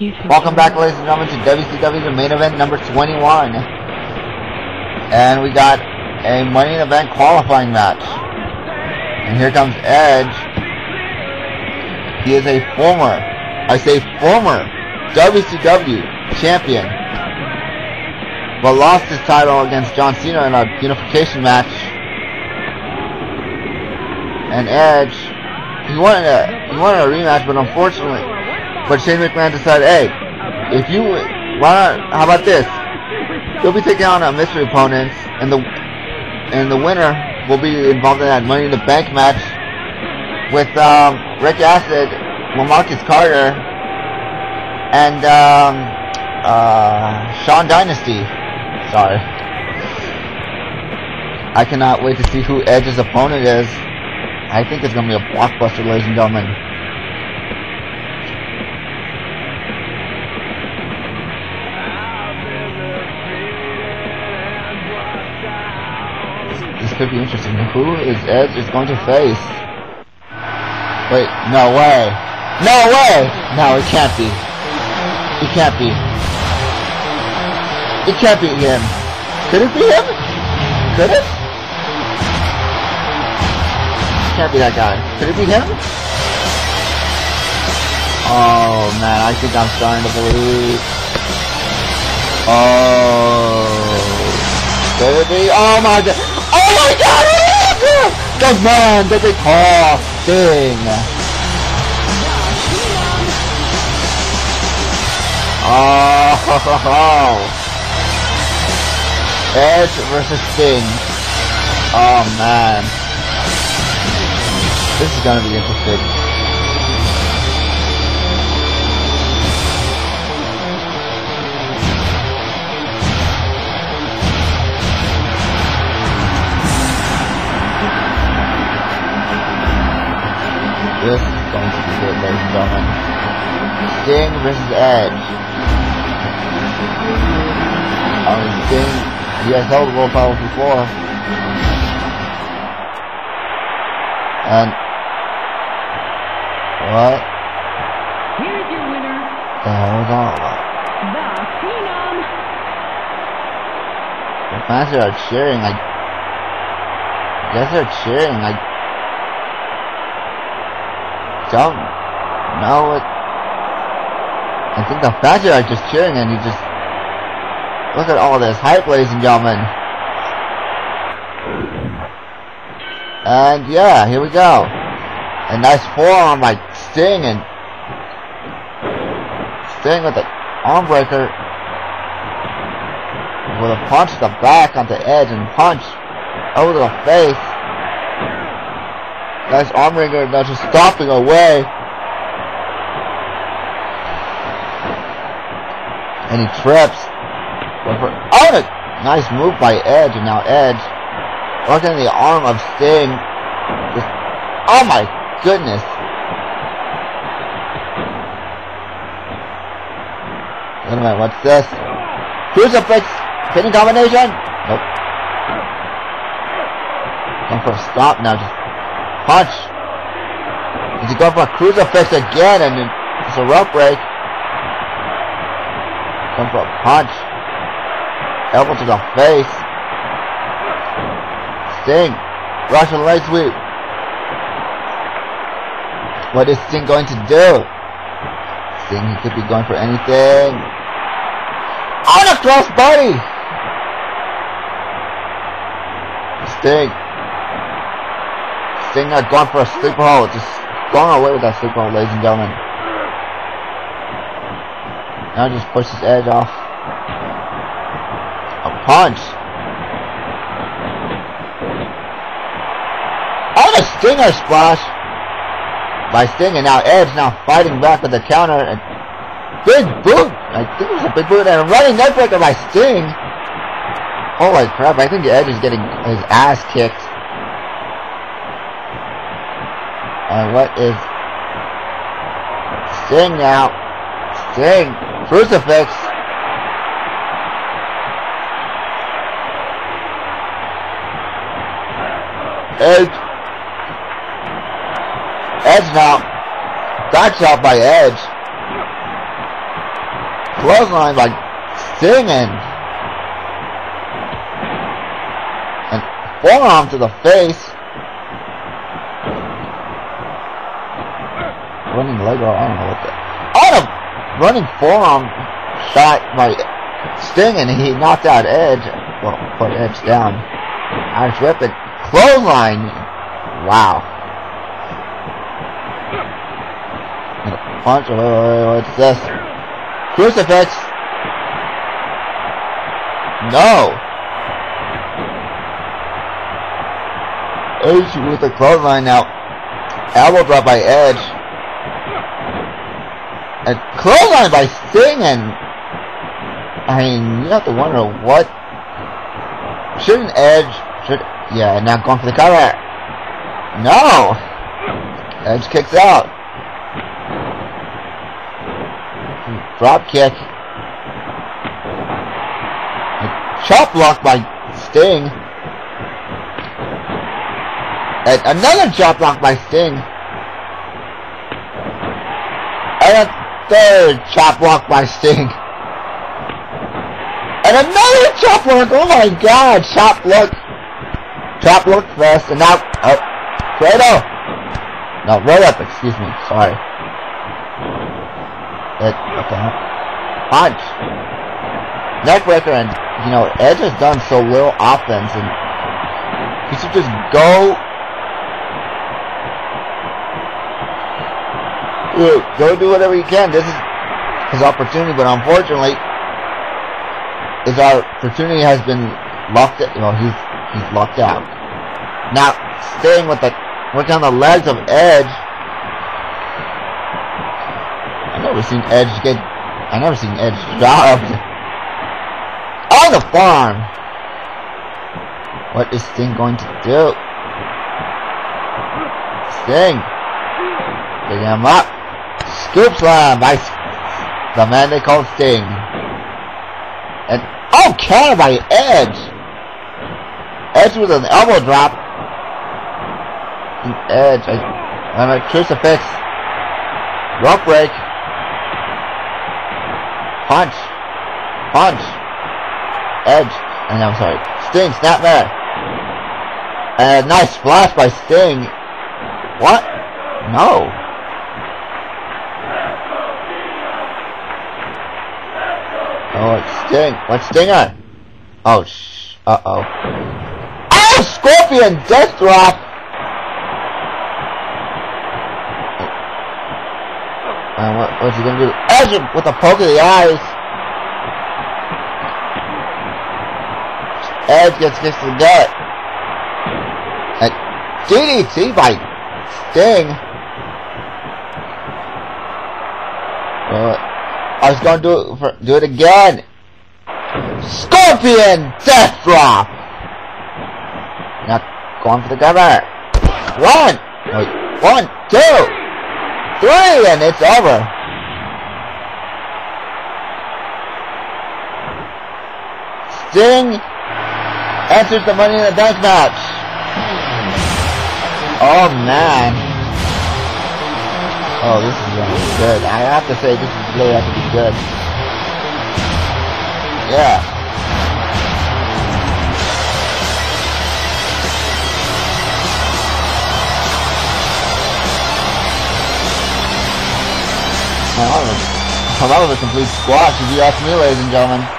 Welcome back, ladies and gentlemen, to WCW the main event number 21. And we got a money event qualifying match. And here comes Edge. He is a former, I say former, WCW champion. But lost his title against John Cena in a unification match. And Edge, he wanted a, he wanted a rematch, but unfortunately, but Shane McMahon decided, hey, if you, why not, how about this? You'll be taking on a mystery opponent, and the, and the winner will be involved in that Money in the Bank match with, um, Rick Acid, Marcus Carter, and, um, uh, Sean Dynasty. Sorry. I cannot wait to see who Edge's opponent is. I think it's going to be a blockbuster, ladies and gentlemen. Could be interesting. Who is Edge is going to face? Wait, no way. No way! No, it can't be. It can't be. It can't be him. Could it be him? Could it? can't be that guy. Could it be him? Oh man, I think I'm starting to believe. Oh. Could it be? Oh my god. Oh my god! The man that they call Sting. Oh. Edge versus Sting. Oh man. This is gonna be interesting. To be good, ladies and gentlemen. Sting versus Edge. I mean, Sting, he has held world before. And what? Here's your winner, The hell was that? the Phenom. The fans are cheering. I guess they're cheering. I don't what. I think the fans are just cheering, and you just look at all this hype, ladies and gentlemen. And yeah, here we go. A nice forearm by Sting and Sting with the arm breaker with a punch to the back onto Edge and punch over the face. Nice arm wringer now just stopping away. And he trips. Oh, a nice move by Edge, and now Edge working the arm of Sting. Just, oh my goodness. Wait a minute, what's this? Crucifix! Pinning combination? Nope. Going for a stop now, just punch. Is he going for a crucifix again and it's a rope break? Going for a punch. Elbow to the face. Sting. Russian leg sweep. What is Sting going to do? Sting, he could be going for anything. On a cross body! Sting. Sting not going for a sleeper hold. Just going away with that sleeper hold, ladies and gentlemen. Now just push his Edge off. A punch. Oh, a Stinger splash by Stinger. now Edge now fighting back with the counter. And big boot. I think it was a big boot and a running neckbreaker by Sting. Holy crap! I think Edge is getting his ass kicked. And what is Sting now? Sting crucifix. Edge. Edge now. Back shot by Edge. clothesline by Stinging. And forearm to the face. Running leg I don't know what the... Running forearm shot by Sting and he knocked out Edge. Well, put Edge down. Irish whip it. Clothesline. Wow. And a punch. What's this? Crucifix. No. Edge with the clothesline now. Elbow drop by Edge. And clothesline by Sting and I mean, you have to wonder what shouldn't Edge should yeah not going for the cover. No, Edge kicks out. Drop kick. A chop block by Sting. And another chop block by Sting. And a third chop block by Sting. And another chop block! Oh my god! Chop block! Chop block first, and now... Oh! Fredo! No, roll up, excuse me. Sorry. It, okay. Punch! Neckbreaker, and, you know, Edge has done so little offense, and he should just go... Go do whatever you can. This is his opportunity, but unfortunately, his opportunity has been locked. You know, he's he's locked out. Now, staying with the working on the legs of Edge. I never seen Edge get. I never seen Edge dropped on the farm. What is Sting going to do? Sting, picking him up. Scoop slam by the man they call Sting. And oh, counter by Edge. Edge with an elbow drop. And Edge, I'm a crucifix. Rope break. Punch. Punch. Edge. And I'm sorry. Sting, snap there. And a nice splash by Sting. What? No. Oh, it's Sting. What's Sting on? Oh, sh. Uh oh. Scorpion Death Drop! And what, what's he gonna do? Edge with a poke of the eyes. Edge gets kicked to the gut. And DDT by Sting. Uh, I was gonna do it for, do it again. Scorpion Death Drop. Not going for the cover. One, wait, one, two, three, and it's over. Sting enters the Money in the Bank match. Oh man. Oh, this is gonna be good. I have to say, this is really have to be good. Yeah. A, that was a complete squash, if you ask me, ladies and gentlemen.